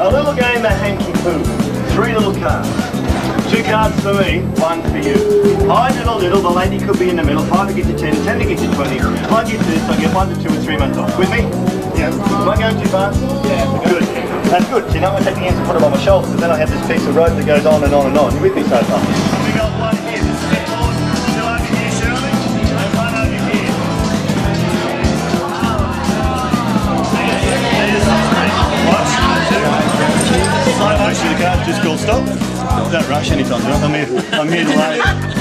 A little game of hanky poo. Three little cards. Two cards for me, one for you. I did a little, the lady could be in the middle. Five to get you 10, 10 to get you 20. If I get this, I get one to two and three months off. With me? Yeah. Am I going too fast? Yeah. Good. That's good. So now I take the hands and put it on my shoulders, and then I have this piece of rope that goes on and on and on. You with me so far? Just called stop. Don't rush anytime, John. I'm here, I'm here to lay.